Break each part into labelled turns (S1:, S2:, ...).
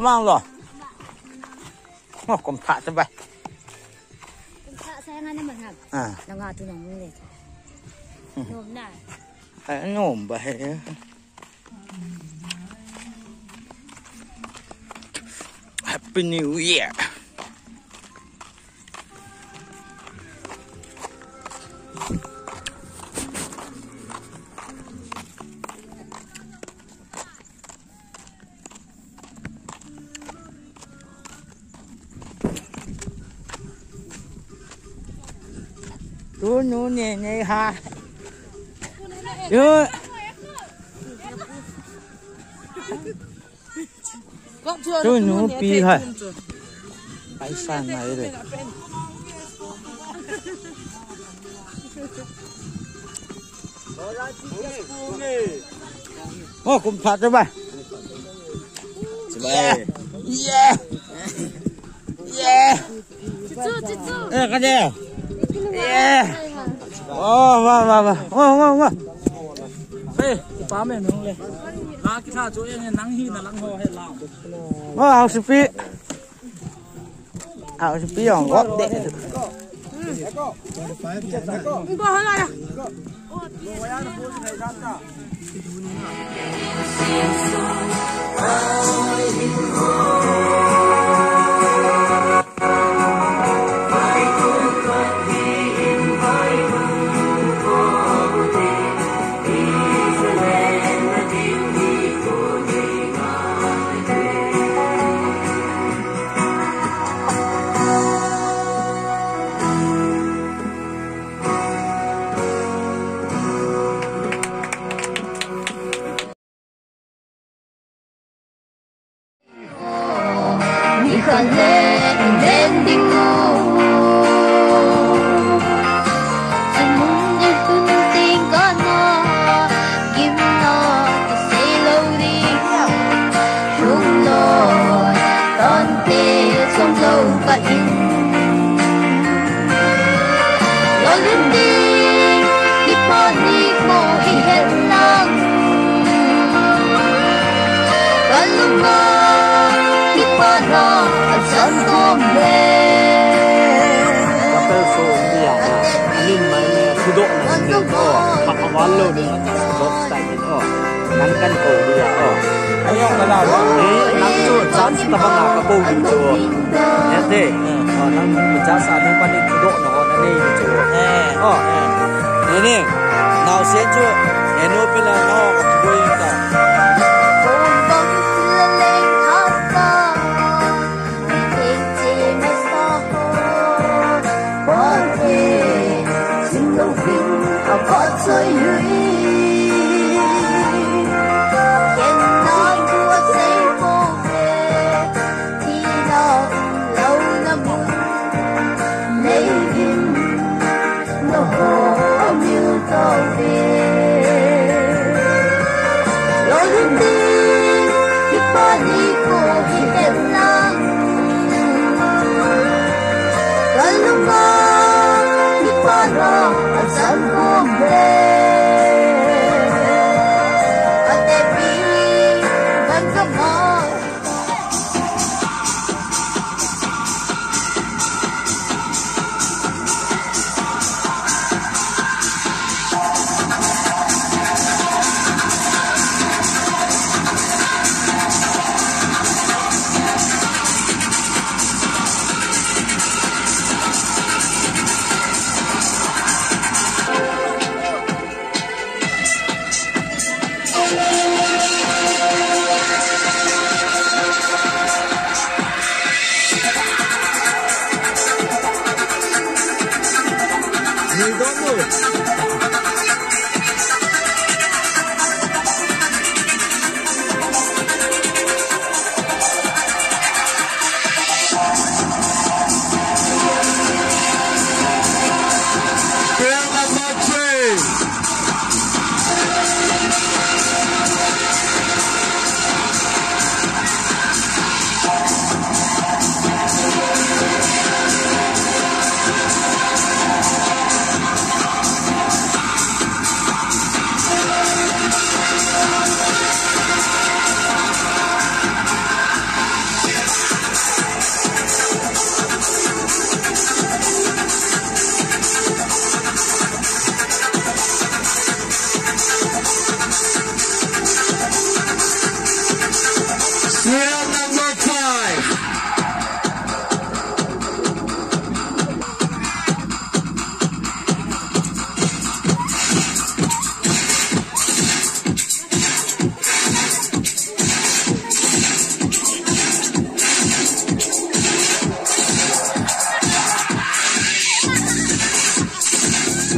S1: có mang rồi nó còn thả cho vậy à
S2: nó
S1: nhổm vậy Happy New Year chú nú nè nè ha. Chú chú nu bi ha. Bãi san này rồi ô cũng phạt cho bà. Yeah yeah. Yeah.
S2: 蜘蛛蜘蛛
S1: 哎，看见。Yeah Ô wow, wow, wow, wow, wow, ô
S3: Ê, cái bá mẹ nó lên. Lá cái thà chỗ em nắng hi là nắng ho hay lao.
S1: Ô ao sư phí Ao sư phí còn góp đệ
S4: 네가
S3: Pakawal lo ni. Dot style ni oh. Nang kan ko dia oh.
S1: Ayong ka lang
S3: Eh, nang chu chan sa tabang nga ka ko ni chu. Ete. Oh, nang beja sa nang panik kudok na oh na ni chu.
S1: Ê
S3: Oh,
S1: Nè nè Nào xế chưa Nè nô bên là nó có thủ đôi ta
S4: Kung bang sila lang hapa Hindi masa ko Porque Sinong About sa'yo Kaya Oh.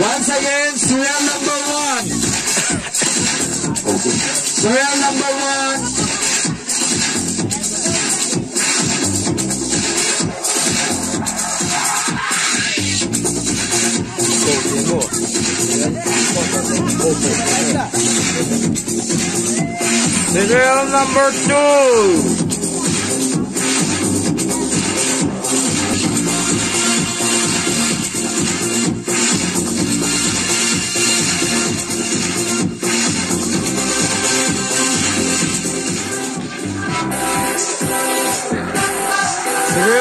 S1: Once again, serial number one. Serial number one.
S3: Serial number two.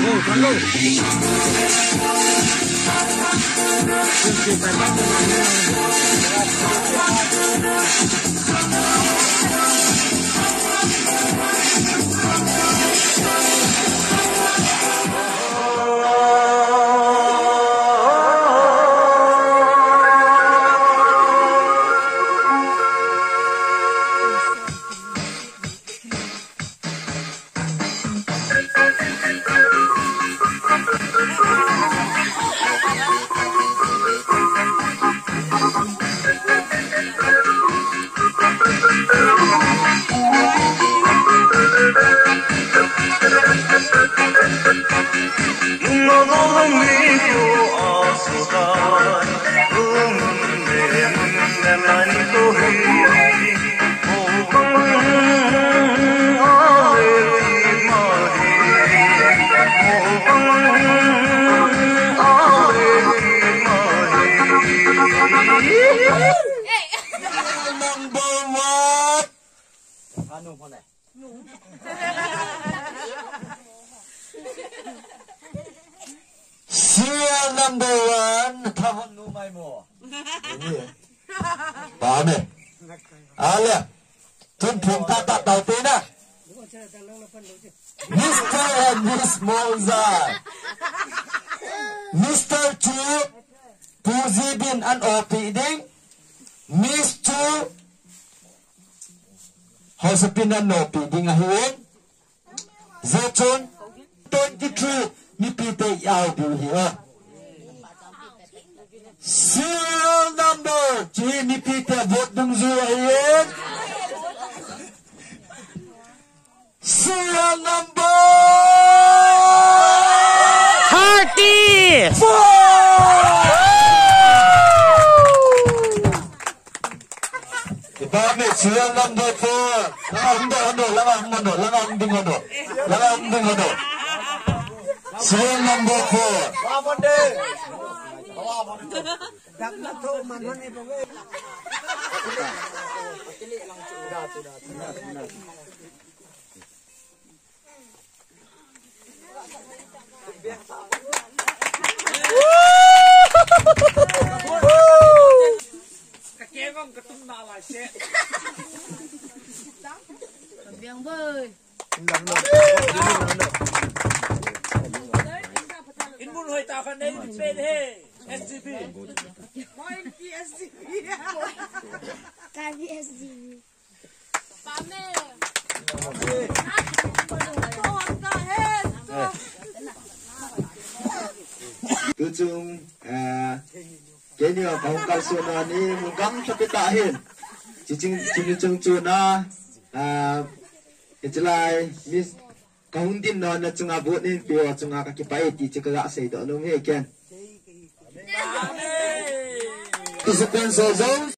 S1: 哦，团购。谢谢大家。
S3: Ano po na?
S1: Serial number one. Tawon numay mo. Ini. Paham Ala. Tun phung ta ta tàu tên à. Mr. and Miss Mozart. Mr. Chu. Puzi bin an Hay sa pinano pi ding ahuon. 23 ni pite. Oh. Serial number chi ni pite vot ng. Serial number
S3: 30
S1: Four. Silangan doko. Langah ndo ndo, langah ndo, langah nding ndo. Langah nding ndo. Silangan doko. Bamonde. Dakna to manone hundo langa hunding hundo. Serial number four.
S2: Biang bơi.
S5: In mun hoy ta kan dai pe he SCP
S2: KBSD.
S1: tu chung à cái nhiều phòng cao su na ni mu gam cho cái ta hin chỉ chính chính chung chu na à cái chỉ lại miss kahung din na na chung abot ni pio chung ka kipai ti chi ka sei do no me ken? Tu sequence of those